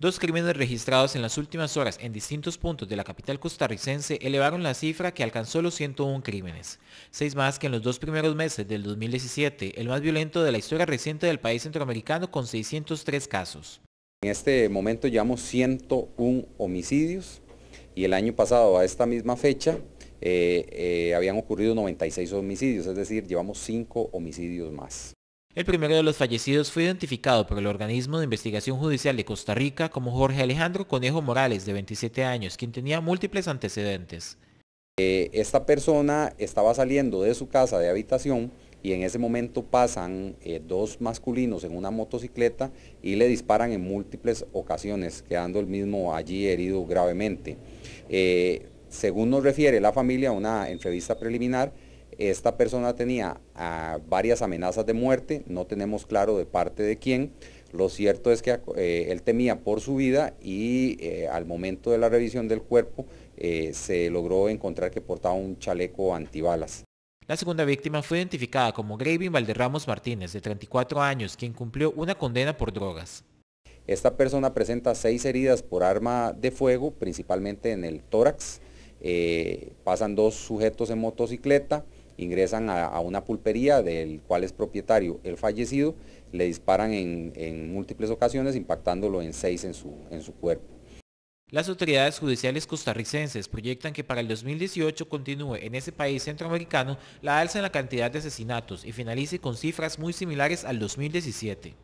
Dos crímenes registrados en las últimas horas en distintos puntos de la capital costarricense elevaron la cifra que alcanzó los 101 crímenes, seis más que en los dos primeros meses del 2017, el más violento de la historia reciente del país centroamericano con 603 casos. En este momento llevamos 101 homicidios y el año pasado a esta misma fecha eh, eh, habían ocurrido 96 homicidios, es decir, llevamos 5 homicidios más. El primero de los fallecidos fue identificado por el Organismo de Investigación Judicial de Costa Rica como Jorge Alejandro Conejo Morales, de 27 años, quien tenía múltiples antecedentes. Eh, esta persona estaba saliendo de su casa de habitación y en ese momento pasan eh, dos masculinos en una motocicleta y le disparan en múltiples ocasiones, quedando el mismo allí herido gravemente. Eh, según nos refiere la familia, una entrevista preliminar, esta persona tenía ah, varias amenazas de muerte, no tenemos claro de parte de quién. Lo cierto es que eh, él temía por su vida y al momento de la revisión del cuerpo se logró encontrar que portaba un chaleco antibalas. La segunda víctima fue identificada como Gravin Valderramos Martínez, de 34 años, quien cumplió una condena por drogas. Esta persona presenta seis heridas por arma de fuego, principalmente en el tórax. Eh, pasan dos sujetos en motocicleta, ingresan a, una pulpería del cual es propietario el fallecido, le disparan en, múltiples ocasiones impactándolo en seis en su, en su cuerpo. Las autoridades judiciales costarricenses proyectan que para el 2018 continúe en ese país centroamericano la alza en la cantidad de asesinatos y finalice con cifras muy similares al 2017.